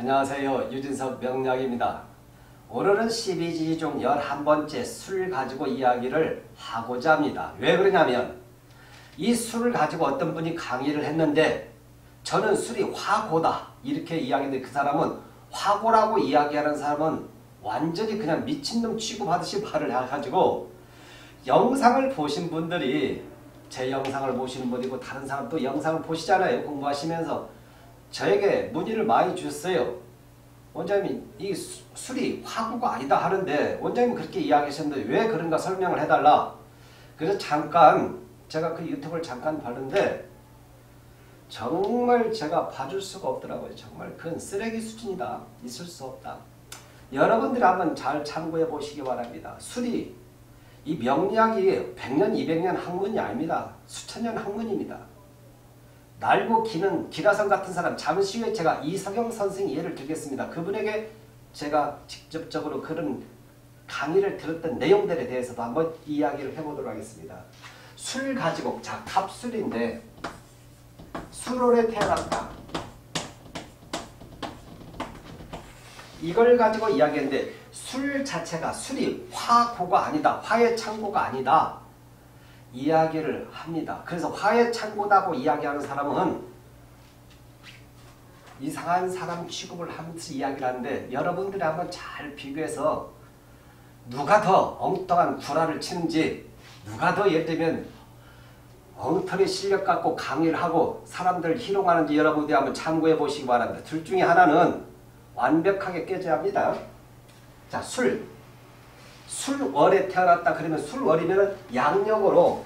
안녕하세요. 유진석 명약입니다. 오늘은 12지 중 11번째 술 가지고 이야기를 하고자 합니다. 왜 그러냐면 이 술을 가지고 어떤 분이 강의를 했는데 저는 술이 화고다 이렇게 이야기했는데 그 사람은 화고라고 이야기하는 사람은 완전히 그냥 미친놈 취급하듯이 말을 해가지고 영상을 보신 분들이 제 영상을 보시는 분이고 다른 사람도 영상을 보시잖아요. 공부하시면서 저에게 문의를 많이 주셨어요. 원장님 이 수, 술이 화구가 아니다 하는데 원장님 그렇게 이야기하셨는데 왜 그런가 설명을 해달라. 그래서 잠깐 제가 그 유튜브를 잠깐 봤는데 정말 제가 봐줄 수가 없더라고요. 정말 그건 쓰레기 수준이다. 있을 수 없다. 여러분들이 한번 잘 참고해 보시기 바랍니다. 술이 이 명리학이 100년, 200년 학문이 아닙니다. 수천 년 학문입니다. 날고 기는 기라성 같은 사람 잠시 후에 제가 이석영 선생 예를 들겠습니다. 그분에게 제가 직접적으로 그런 강의를 들었던 내용들에 대해서도 한번 이야기를 해보도록 하겠습니다. 술 가지고 자 갑술인데 술월에 태어났다. 이걸 가지고 이야기했는데 술 자체가 술이 화고가 아니다. 화의 창고가 아니다. 이야기를 합니다. 그래서 화의 창고다고 이야기하는 사람은 이상한 사람 취급을 하면서 이야기를 하는데 여러분들이 한번 잘 비교해서 누가 더 엉뚱한 구라를 치는지 누가 더 예를 들면 엉터리 실력 갖고 강의를 하고 사람들 희롱하는지 여러분들이 한번 참고해 보시기 바랍니다. 둘 중에 하나는 완벽하게 깨져야 합니다. 자, 술. 술월에 태어났다 그러면 술월이면 양력으로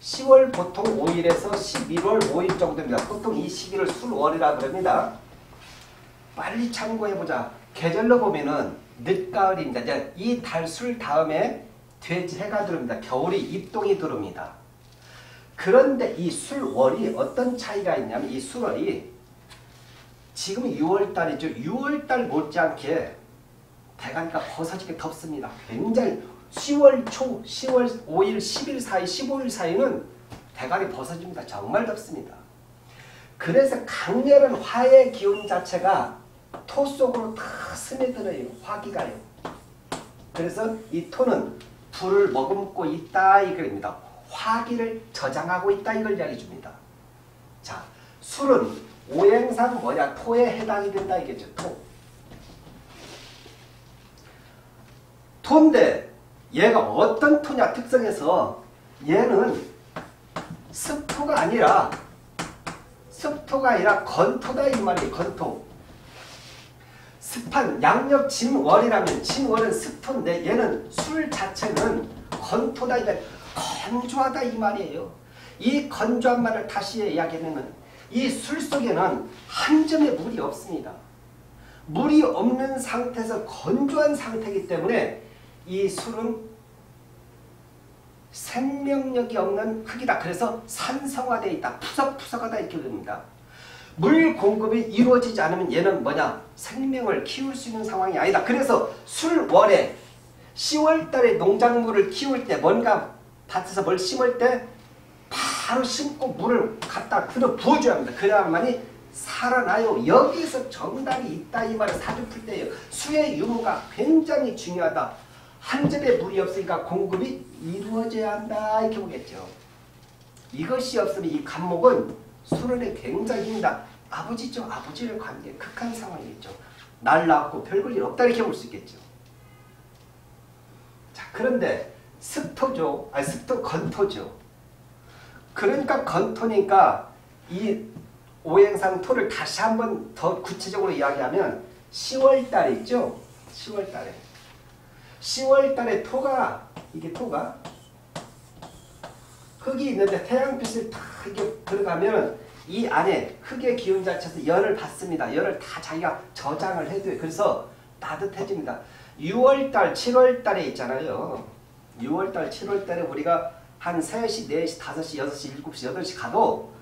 10월 보통 5일에서 11월 5일 정도입니다. 보통 이 시기를 술월이라 그럽니다. 빨리 참고해보자. 계절로 보면은 늦가을입니다. 이제 이 달 술 다음에 돼지 해가 들어옵니다. 겨울이 입동이 들어옵니다. 그런데 이 술월이 어떤 차이가 있냐면 이 술월이 지금 6월달이죠. 6월달 못지않게 대가니까 벗어지게 덥습니다. 굉장히 10월 초, 10월 5일, 10일 사이, 15일 사이는 대가리 벗어집니다. 정말 덥습니다. 그래서 강렬한 화의 기운 자체가 토 속으로 다 스며들어요. 화기가요. 그래서 이 토는 불을 머금고 있다 이겁니다. 화기를 저장하고 있다 이걸 이야기해 줍니다. 자, 술은 오행상 뭐냐? 토에 해당이 된다 이겠죠. 토. 토인데 얘가 어떤 토냐 특성에서 얘는 습토가 아니라 습토가 아니라 건토다 이 말이에요. 건토. 습한 양력 진월이라면 진월은 습토인데 얘는 술 자체는 건토다 이 건조하다 이 말이에요. 이 건조한 말을 다시 이야기하면 이 술 속에는 한 점의 물이 없습니다. 물이 없는 상태에서 건조한 상태이기 때문에 이 술은 생명력이 없는 흙이다. 그래서 산성화되어 있다. 푸석푸석하다 이렇게 됩니다. 물 공급이 이루어지지 않으면 얘는 뭐냐? 생명을 키울 수 있는 상황이 아니다. 그래서 술월에 10월달에 농작물을 키울 때 뭔가 밭에서 뭘 심을 때 바로 심고 물을 갖다 들어 부어줘야 합니다. 그래야만이 살아나요. 여기에서 정답이 있다 이 말을 사주풀 때예요. 수의 유무가 굉장히 중요하다. 한 점에 물이 없으니까 공급이 이루어져야 한다 이렇게 보겠죠. 이것이 없으면 이 간목은 수련에 굉장히 힘다. 아버지죠. 아버지를 관계 극한 상황이겠죠. 날 낳고 별볼 일 없다 이렇게 볼 수 있겠죠. 자 그런데 습토죠. 아니 습토 건토죠. 그러니까 건토니까 이 오행상 토를 다시 한번 더 구체적으로 이야기하면 10월달 있죠. 10월달에 10월 달에 토가 이게 토가 흙이 있는데 태양빛을 다 이게 들어가면 이 안에 흙의 기운 자체에서 열을 받습니다. 열을 다 자기가 저장을 해둬요. 그래서 따뜻해집니다. 6월 달, 7월 달에 있잖아요. 6월 달, 7월 달에 우리가 한 3시, 4시, 5시, 6시, 7시, 8시 가도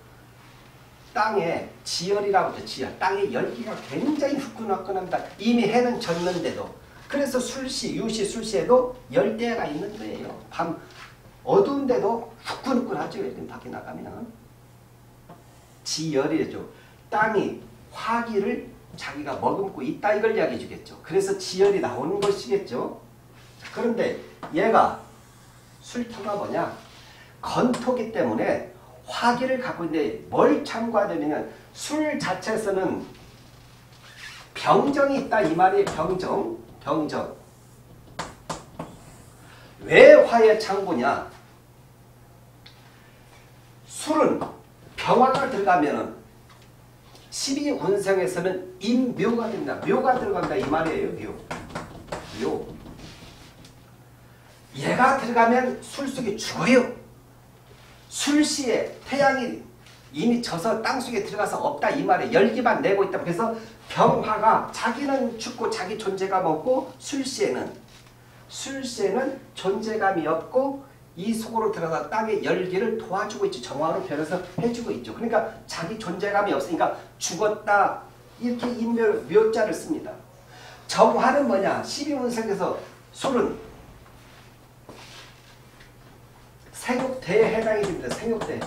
땅에 지열이라고 하죠. 지열. 땅에 열기가 굉장히 후끈후끈합니다. 이미 해는 졌는데도 그래서 술시, 유시, 술시에도 열대가 있는 거예요. 밤 어두운데도 후끈후끈하죠. 이렇게 밖에 나가면. 지열이죠. 땅이 화기를 자기가 머금고 있다 이걸 이야기해 주겠죠. 그래서 지열이 나오는 것이겠죠. 그런데 얘가 술토가 뭐냐? 건토기 때문에 화기를 갖고 있는데 뭘 참고하냐면 술 자체에서는 병정이 있다 이 말이에요. 병정. 병정. 왜 화의 창고냐? 술은 병화가 들어가면은 12운성에서는 인묘가 됩니다. 묘가 들어간다 이 말이에요. 묘. 묘. 얘가 들어가면 술속에 죽어요. 술시에 태양이 이미 져서 땅속에 들어가서 없다 이 말에 열기만 내고 있다. 그래서 병화가 자기는 죽고 자기 존재감 없고 술시에는 술시에는 존재감이 없고 이 속으로 들어가 땅의 열기를 도와주고 있죠. 정화로 변해서 해주고 있죠. 그러니까 자기 존재감이 없으니까 죽었다 이렇게 인묘, 묘자를 씁니다. 정화는 뭐냐? 12문석에서 술은 생육대에 해당이 됩니다. 생육대.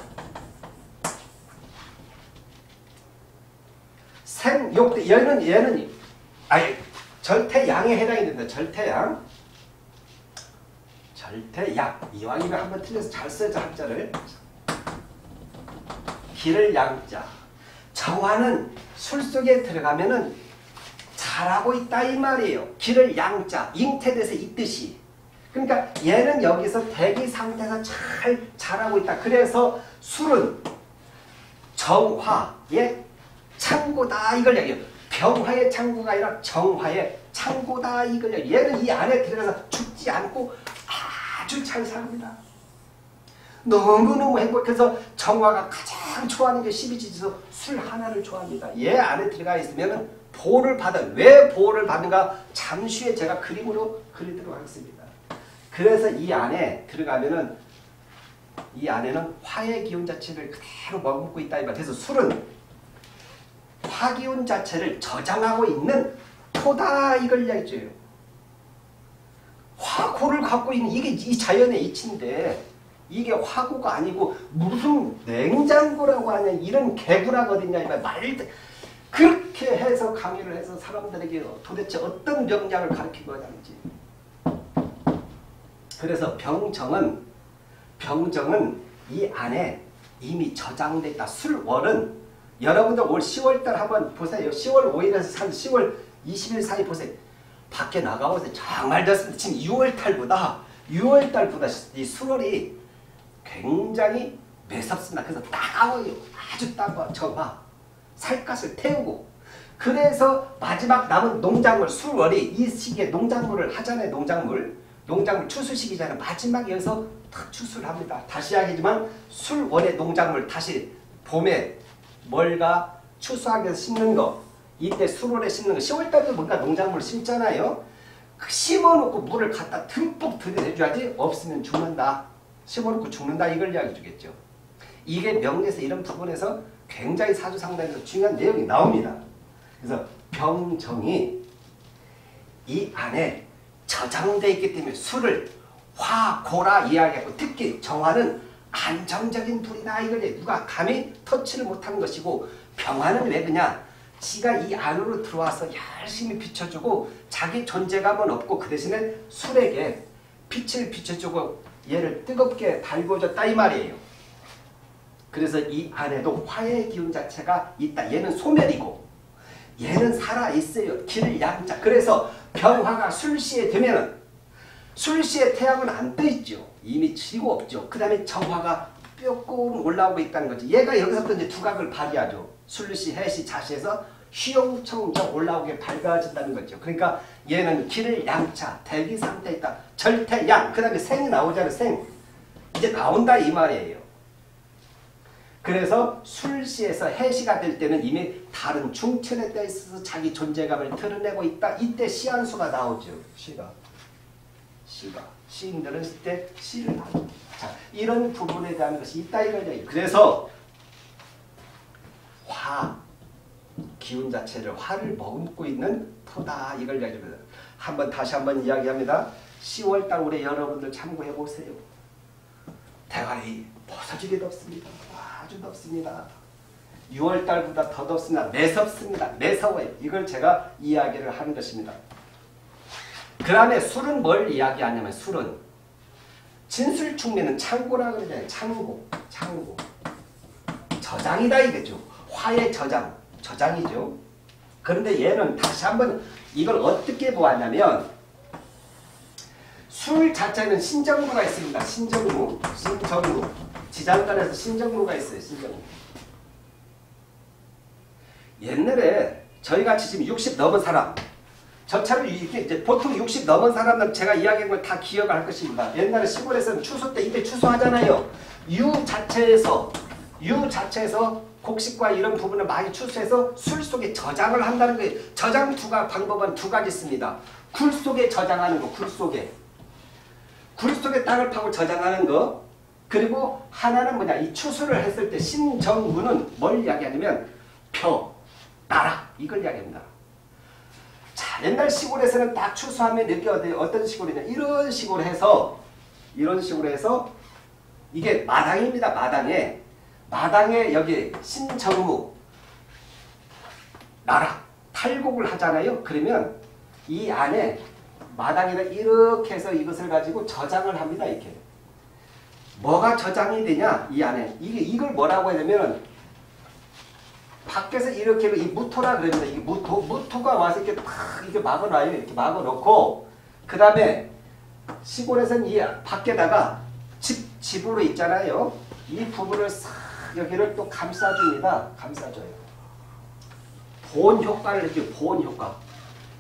생육대 얘는 얘는 아니 절태양에 해당이 됩니다. 절태양. 절태양. 이왕이면 한번 틀려서 잘 써야죠 한자를. 길을 양자. 정화는 술 속에 들어가면은 잘하고 있다 이 말이에요. 길을 양자. 잉태돼서 있듯이. 그러니까 얘는 여기서 대기 상태에서 잘 자라고 있다. 그래서 술은 정화의 창고다 이걸 얘기해요. 병화의 창고가 아니라 정화의 창고다 이걸 얘기해요. 얘는 이 안에 들어가서 죽지 않고 아주 잘 삽니다. 너무너무 행복해서 정화가 가장 좋아하는 게 12지지서 술 하나를 좋아합니다. 얘 안에 들어가 있으면 보호를 받아. 왜 보호를 받는가? 잠시 후에 제가 그림으로 그리도록 하겠습니다. 그래서 이 안에 들어가면은 이 안에는 화의 기운 자체를 그대로 머금고 있다. 그래서 술은 화기운 자체를 저장하고 있는 토다 이걸 이야기해줘요. 화고를 갖고 있는 이게 이 자연의 이치인데 이게 화고가 아니고 무슨 냉장고라고 하냐 이런 개구라거든요. 말 그렇게 해서 강의를 해서 사람들에게 도대체 어떤 명량을 가르치고 하는지 그래서 병정은 병정은 이 안에 이미 저장돼 있다. 술월은 여러분들 올 10월달 한번 보세요. 10월 5일에서 산 10월 20일 사이 보세요. 밖에 나가보세요. 정말 덥습니다. 지금 6월달보다 6월달보다 이 술월이 굉장히 매섭습니다. 그래서 따가워요. 아주 따가워. 저봐. 살갗을 태우고 그래서 마지막 남은 농작물 술월이 이 시기에 농작물을 하잖아요. 농작물. 농작물 추수시기잖아요. 마지막에 여기서 탁 추수를 합니다. 다시 하겠지만 술원의 농작물 다시 봄에 뭘가 추수하기 위해서 심는 거 이때 술원에 심는 거 10월달에 뭔가 농작물 심잖아요. 그 심어놓고 물을 갖다 듬뿍 들여줘야지 없으면 죽는다. 심어놓고 죽는다 이걸 이야기해 주겠죠. 이게 명리에서 이런 부분에서 굉장히 사주상담에서 중요한 내용이 나옵니다. 그래서 병정이 이 안에 저장되어 있기 때문에 술을 화고라 이야기하고 특히 정화는 안정적인 불이다 이걸 누가 감히 터치를 못하는 것이고 병화는 왜 그냐 지가 이 안으로 들어와서 열심히 비춰주고 자기 존재감은 없고 그 대신에 술에게 빛을 비춰주고 얘를 뜨겁게 달궈줬다 이 말이에요. 그래서 이 안에도 화의 기운 자체가 있다. 얘는 소멸이고 얘는 살아있어요. 길 양자. 그래서 병화가 술시에 되면은 술시에 태양은 안 떠있죠. 이미 지고 없죠. 그 다음에 정화가 뼈꼬 올라오고 있다는 거지. 얘가 여기서부터 이제 두각을 발휘하죠. 술시, 해시, 자시에서 휘영청정 올라오게 밝아진다는 거죠. 그러니까 얘는 길을 양차, 대기 상태에 있다. 절대 양, 그 다음에 생이 나오잖아요. 생. 이제 나온다 이 말이에요. 그래서 술시에서 해시가 될 때는 이미 다른 중천에 때 있어서 자기 존재감을 드러내고 있다. 이때 시한수가 나오죠. 시가. 시가. 시인들은 이때 시를 하죠. 자, 이런 부분에 대한 것이 있다 이거죠. 그래서 화, 기운 자체를 화를 머금고 있는 토다 이걸 이야기합니다. 한번 다시 한번 이야기합니다. 10월달 올해 여러분들 참고해 보세요. 대가리 벗어지게 덥습니다. 아주 덥습니다. 6월달보다 더 덥습니다. 매섭습니다. 매서워요. 이걸 제가 이야기를 하는 것입니다. 그 다음에 술은 뭘 이야기하냐면 술은 진술충매는 창고라 그러잖아요. 창고, 창고. 저장이다 이거죠. 화의 저장, 저장이죠. 그런데 얘는 다시 한번 이걸 어떻게 보았냐면 술 자체는 신정무가 있습니다. 신정무, 신정무. 지장간에서 신정무가 있어요. 신정무. 옛날에 저희같이 지금 60 넘은 사람 저차를 이게 이제 보통 60 넘은 사람은 제가 이야기한 걸 다 기억을 할 것입니다. 옛날에 시골에서는 추수 때 이때 추수하잖아요. 유 자체에서 유 자체에서 곡식과 이런 부분을 많이 추수해서 술 속에 저장을 한다는 거예요. 저장 두가 방법은 두 가지 있습니다. 굴 속에 저장하는 거, 굴 속에. 굴 속에 땅을 파고 저장하는 거. 그리고 하나는 뭐냐, 이 추수를 했을 때 신정문은 뭘 이야기하냐면 표, 나라 이걸 이야기합니다. 자, 옛날 시골에서는 딱 추수하면 이렇게 어떤 시골이냐, 이런 식으로 해서 이런 식으로 해서 이게 마당입니다. 마당에 마당에 여기 신정무 나라 탈곡을 하잖아요. 그러면 이 안에 마당에다 이렇게 해서 이것을 가지고 저장을 합니다. 이렇게 뭐가 저장이 되냐 이 안에 이게 이걸 뭐라고 해야 되면 밖에서 이렇게 이 무토라 그럽니다. 이 무토 무토가 와서 이렇게 탁 이렇게 막아놔요. 이렇게 막아놓고 그 다음에 시골에서는 이 밖에다가 집 집으로 있잖아요. 이 부분을 싹 여기를 또 감싸줍니다. 감싸줘요. 보온 효과를 이렇게 보온 효과.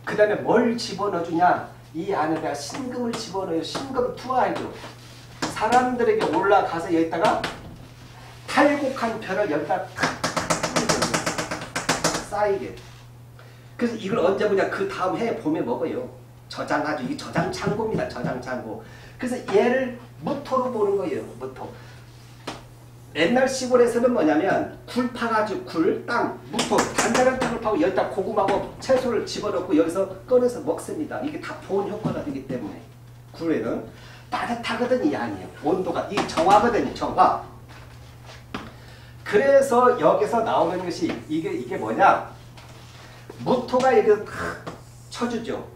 그 다음에 뭘 집어넣어주냐? 이 안에다가 신금을 집어넣어요. 신금 투하해줘. 사람들에게 올라가서 여기다가 탈곡한 벼를 여기다 탁 쌓이게. 그래서 이걸 언제 보냐? 그 다음 해 봄에 먹어요. 저장 창고입니다. 저장 창고. 그래서 얘를 무토로 보는 거예요. 무토. 옛날 시골에서는 뭐냐면 굴 파가지고 굴, 땅, 무토, 단단한 땅을 파고 여기다 고구마하고 채소를 집어넣고 여기서 꺼내서 먹습니다. 이게 다 보온 효과가 되기 때문에 굴에는 따뜻하거든 이 안이에요. 온도가 이 정화거든요. 정화. 그래서 여기서 나오는 것이 이게 이게 뭐냐? 무토가 여기서 탁 쳐주죠.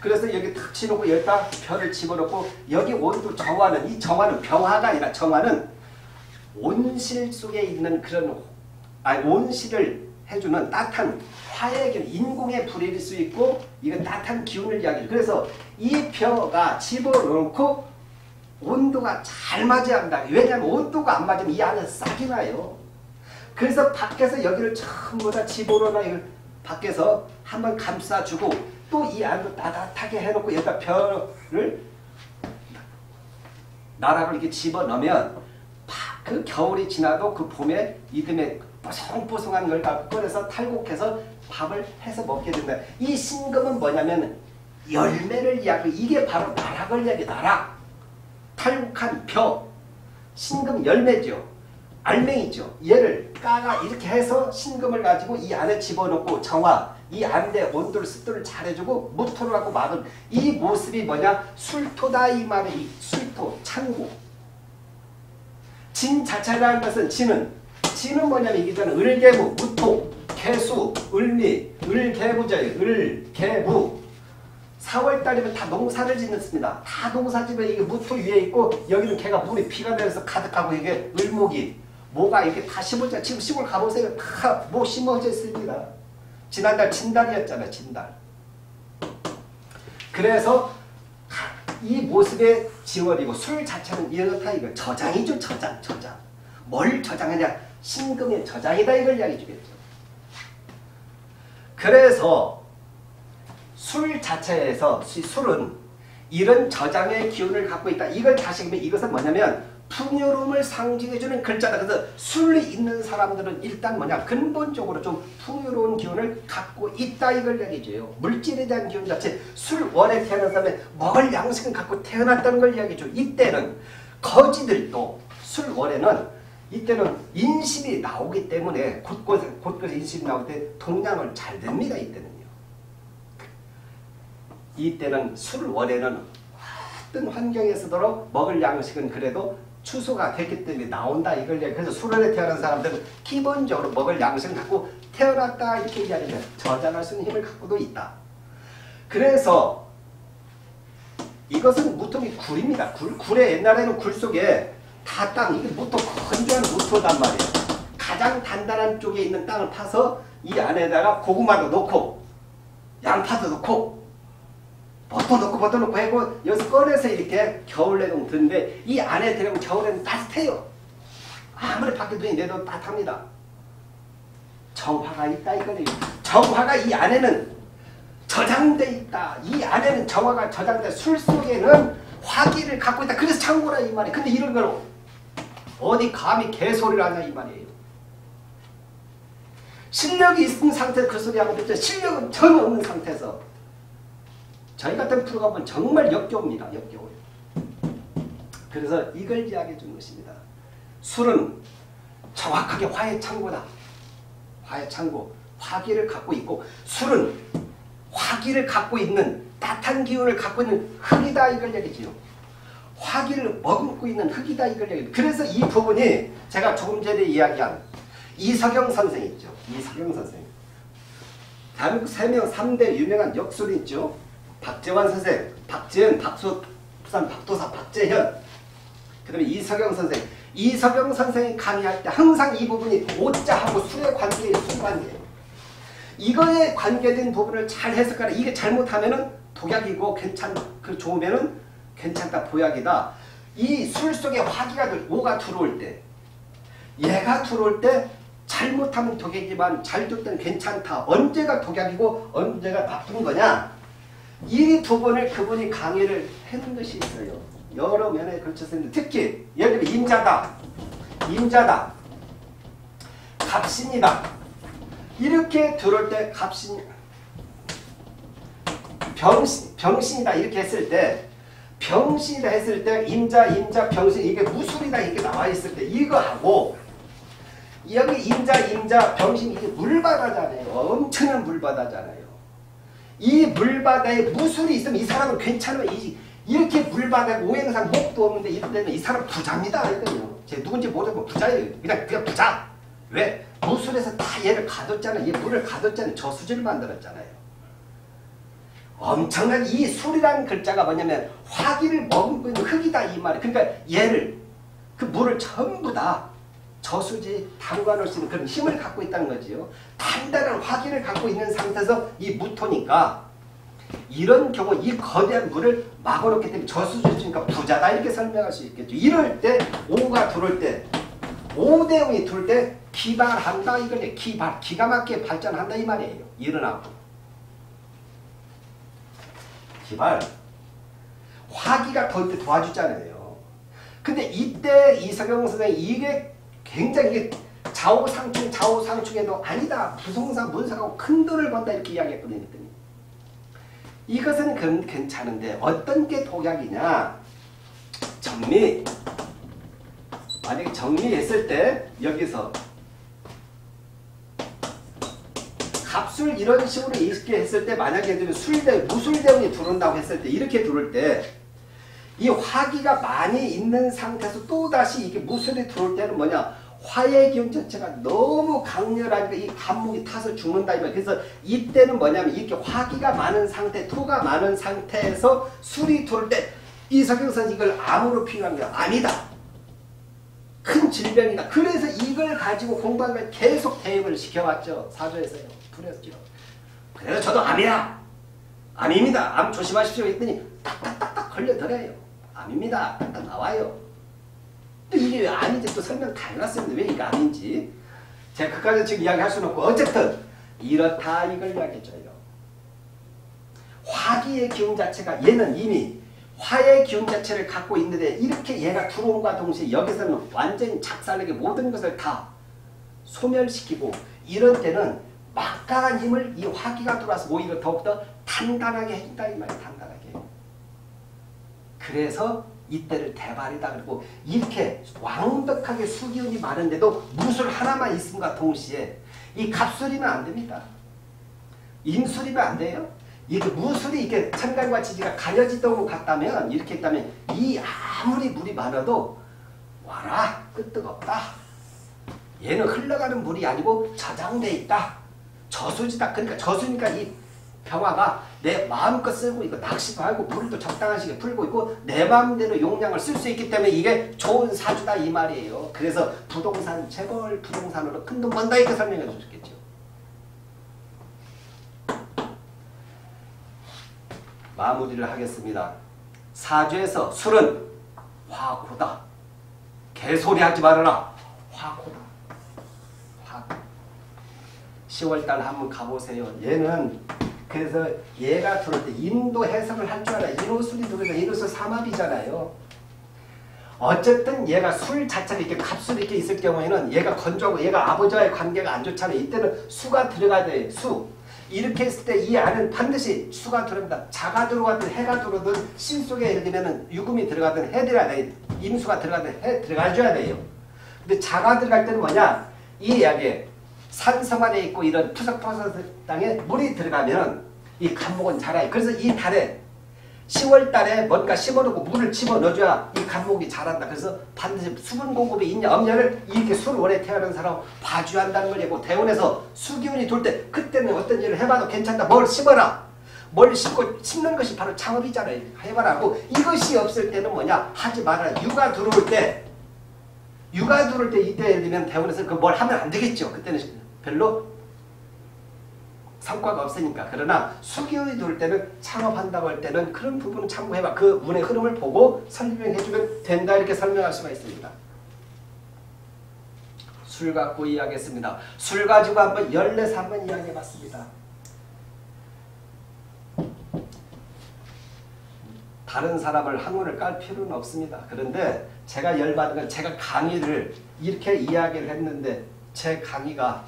그래서 여기 탁 치놓고 여기다 별을 집어넣고 여기 온도 정화는 이 정화는 병화가 아니라 정화는 온실 속에 있는 그런 아니 온실을 해주는 따뜻한 화의 인공의 불일 수 있고 이건 따뜻한 기운을 이야기해요. 그래서 이 벼가 집어넣고 온도가 잘 맞아야 합니다. 왜냐하면 온도가 안 맞으면 이 안에 싹이 나요. 그래서 밖에서 여기를 전부 다 집어넣어놔 이걸 밖에서 한번 감싸주고 또 이 안도 따뜻하게 해놓고 여기다 벼를 나락을 이렇게 집어넣으면 그 겨울이 지나도 그 봄에 이듬해 뽀송뽀송한 걸 꺼내서 탈곡해서 밥을 해서 먹게 된다. 이 신금은 뭐냐면 열매를 이야기 이게 바로 나락을 이야기 나락. 탈곡한 벼. 신금 열매죠. 알맹이죠. 얘를 까가 이렇게 해서 신금을 가지고 이 안에 집어넣고 정화 이 안에 온도를 습도를 잘해주고 무토를 갖고 막은 이 모습이 뭐냐 술토다 이 말의 이 술토 창고 진 자체라는 것은 진은 진은 뭐냐면 이게 저는 을개부, 무토, 개수, 을미, 을개부자예요. 을개부. 4월달이면 다 농사를 짓습니다. 다 농사 지면 이게 무토 위에 있고 여기는 개가 물이 피가 내려서 가득하고 이게 을목이 뭐가 이렇게 다 심어져 지금 시골 가보세요. 다 뭐 심어져 있습니다. 지난달 진달이었잖아요. 진달. 그래서 이 모습의 지원이고 술 자체는 이렇다 이거 저장이죠 저장 저장 뭘 저장하냐 신금의 저장이다 이걸 이야기 주겠죠 그래서 술 자체에서 술은 이런 저장의 기운을 갖고 있다 이걸 다시 보면 이것은 뭐냐면 풍요로움을 상징해주는 글자다. 그래서 술이 있는 사람들은 일단 뭐냐 근본적으로 좀 풍요로운 기운을 갖고 있다 이걸 이야기해줘요. 물질에 대한 기운 자체 술 원에 태어난 사람의 먹을 양식은 갖고 태어났다는 걸 이야기해줘. 이때는 거지들도 술 원에는 이때는 인심이 나오기 때문에 곳곳에 곳곳에 인심이 나올 때 동량을 잘 됩니다. 이때는요. 이때는 술 원에는 어떤 환경에서도 먹을 양식은 그래도 추수가 됐기 때문에 나온다 이걸 얘기 그래서 수련에 태어난 사람들은 기본적으로 먹을 양식을 갖고 태어났다 이렇게 얘기하는데 저장할 수 있는 힘을 갖고도 있다. 그래서 이것은 무통이 굴입니다. 굴, 굴에 옛날에는 굴 속에 다 땅, 이게 무토 건조한 무토단 말이에요. 가장 단단한 쪽에 있는 땅을 파서 이 안에다가 고구마도 넣고 양파도 넣고 버터 넣고 하고 여기서 꺼내서 이렇게 겨울에는 드는데 이 안에 들어가면 겨울에는 따뜻해요. 아무리 밖에 눈이 내도 따뜻합니다. 정화가 있다 이거예요. 정화가 이 안에는 저장돼 있다. 이 안에는 정화가 저장돼 술 속에는 화기를 갖고 있다. 그래서 창고라 이 말이에요. 근데 이런 걸 어디 감히 개소리를 하냐 이 말이에요. 실력이 있는 상태에서 그 소리 되죠. 실력은 전혀 없는 상태에서 저희 같은 보면 정말 역겨웁니다. 역겨워요. 그래서 이걸 이야기해 주는 것입니다. 술은 정확하게 화의 창고다. 화의 창고, 화기를 갖고 있고 술은 화기를 갖고 있는 따뜻한 기운을 갖고 있는 흙이다 이걸 얘기지요. 화기를 머금고 있는 흙이다 이걸 얘기. 그래서 이 부분이 제가 조금 전에 이야기한 이석영 선생 있죠. 이석영 선생. 대한민국 세명 3대 유명한 역술이 있죠. 박재환 선생, 박재현, 박수, 부산 박도사, 박재현. 그 다음에 이석영 선생. 이석영 선생이 강의할 때 항상 이 부분이 오자하고 술의 관계예요. 술 관계. 이거에 관계된 부분을 잘 해석하라. 이게 잘못하면은 독약이고 괜찮, 그 좋으면은 괜찮다, 보약이다. 이 술 속에 화기가 들, 오가 들어올 때, 얘가 들어올 때 잘못하면 독약이지만 잘 될 때는 괜찮다. 언제가 독약이고 언제가 나쁜 거냐? 이 부분을 그분이 강의를 해놓은 것이 있어요. 여러 면에 걸쳐서 있는데 특히 예를 들면 임자다. 임자다. 갑신이다. 이렇게 들어올 때 갑신 병신, 병신이다 이렇게 했을 때 병신이다 했을 때 임자, 임자, 병신 이게 무술이다 이렇게 나와 있을 때 이거하고 여기 임자, 임자, 병신 이게 물바다잖아요. 엄청난 물바다잖아요. 이 물바다에 무술이 있으면 이 사람은 이, 이렇게 물바다에 오행상 목도 없는데 이러면 이 사람 부자입니다. 제 누군지 모르고 부자예요. 그냥 그냥 부자. 왜? 무술에서 다 얘를 가뒀잖아요. 얘 물을 가뒀잖아요. 저수지를 만들었잖아요. 엄청난 이 술이라는 글자가 뭐냐면 화기를 머금고 흙이다 이 말이에요. 그러니까 얘를 그 물을 전부 다 저수지 담가놓을 수 있는 그런 힘을 갖고 있다는 거지요. 단단한 화기를 갖고 있는 상태에서 이 무토니까 이런 경우 이 거대한 물을 막아놓기 때문에 저수지니까 부자다 이렇게 설명할 수 있겠죠. 이럴 때 오가 들어올 때 오대용이 들어올 때 기발한다 이걸 기발 기가 막히게 발전한다 이 말이에요. 일어나고 기발 화기가 더때 도와주잖아요. 근데 이때 이석영 선생이 이게 굉장히 좌우상충 좌우상충에도 아니다. 부성사 문사하고 큰 돈을 번다 이렇게 이야기했거든요. 이것은 괜찮은데 어떤 게 독약이냐. 정리. 만약에 정리했을 때 여기서 값을 이런 식으로 이렇게 했을 때 만약에 술대 무술대운이 들어온다고 했을 때 이렇게 들어올 때 이 화기가 많이 있는 상태에서 또다시 이게 무술이 들어올 때는 뭐냐 화의 기운 자체가 너무 강렬하니까 이 감목이 타서 죽는다 그래서 이때는 뭐냐면 이렇게 화기가 많은 상태 토가 많은 상태에서 술이 들어올 때 이석영 선생 이걸 암으로 필요한 게 아니다. 큰 질병이다. 그래서 이걸 가지고 공부하면 계속 대입을 시켜왔죠. 사조에서요. 풀었죠. 그래서 저도 암이야. 암입니다. 암 조심하십시오. 했더니 딱딱딱딱 걸려들어요. 암입니다. 딱 나와요. 또 이게 왜 아닌지 또 설명 다 해놨었는데 왜 이게 아닌지 제가 그까지 지금 이야기할 수는 없고 어쨌든 이렇다 이걸 이야기해줘요. 화기의 기운 자체가 얘는 이미 화의 기운 자체를 갖고 있는데 이렇게 얘가 들어온과 동시에 여기서는 완전히 작살나게 모든 것을 다 소멸시키고 이런 때는 막강한 힘을 이 화기가 들어와서 오히려 더욱더 단단하게 해준다 이 말이에요. 단단하게. 그래서 이때를 대발이다 그리고 이렇게 완벽하게 수기운이 많은데도 무술 하나만 있음과 동시에 이 갑술이면 안 됩니다. 인술이면 안 돼요. 이게 무술이 이렇게 천간과 지지가 가려지던 것 같다면 이렇게 했다면 이 아무리 물이 많아도 와라 끄떡없다. 얘는 흘러가는 물이 아니고 저장돼 있다. 저수지다. 그러니까 저수니까 이 병화가 내 마음껏 쓰고 있고 낚시도 하고 물도 적당한 시기에 풀고 있고 내 마음대로 용량을 쓸 수 있기 때문에 이게 좋은 사주다 이 말이에요. 그래서 부동산 재벌 부동산으로 큰 돈 번다 이렇게 설명해 주셨겠죠. 마무리를 하겠습니다. 사주에서 술은 화고다. 개소리 하지 말아라. 화고다. 화. 10월달 한번 가보세요. 얘는 그래서 얘가 들어올 때 인도 해석을 할 줄 알아. 인호술이 들어오니까 인호술 삼합이잖아요. 어쨌든 얘가 술 자체가 이렇게 갑술이 이렇게 있을 경우에는 얘가 건조하고 얘가 아버지와의 관계가 안 좋잖아요. 이때는 수가 들어가야 돼. 수. 이렇게 했을 때 이 안은 반드시 수가 들어갑니다. 자가 들어가든 해가 들어오든 신 속에 예를 들면 유금이 들어가든 해 들어가야 돼. 임수가 들어가든 해 들어가줘야 돼요. 근데 자가 들어갈 때는 뭐냐? 이 이야기에 산성 안에 있고 이런 푸석푸석 땅에 물이 들어가면 이 간목은 자라요. 그래서 이 달에 10월 달에 뭔가 심어놓고 물을 집어넣어줘야 이 간목이 자란다. 그래서 반드시 수분 공급이 있냐 없냐를 이렇게 술 오래 태어난 사람 봐줘야 한다는 거고 대원에서 수기운이 돌 때 그때는 어떤 일을 해봐도 괜찮다. 뭘 심어라. 뭘 심고 심는 것이 바로 창업이잖아요. 해봐라고 이것이 없을 때는 뭐냐 하지 말아라. 육아 들어올 때 육아 들어올 때 이때 들면 대원에서 그뭘 하면 안 되겠죠. 그때는 별로 성과가 없으니까. 그러나 수기운이 돌 때는 창업한다고 할 때는 그런 부분은 참고해봐. 그 운의 흐름을 보고 설명해주면 된다 이렇게 설명할 수가 있습니다. 술 갖고 이야기했습니다. 술 가지고 한번 14살 한번 이야기해봤습니다. 다른 사람을 항문을 깔 필요는 없습니다. 그런데 제가 열받은 건 제가 강의를 이렇게 이야기를 했는데 제 강의가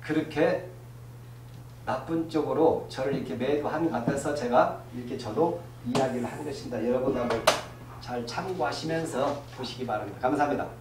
그렇게 나쁜 쪽으로 저를 이렇게 매도한 것 같아서 제가 이렇게 저도 이야기를 한 것입니다. 여러분 한번 잘 참고하시면서 보시기 바랍니다. 감사합니다.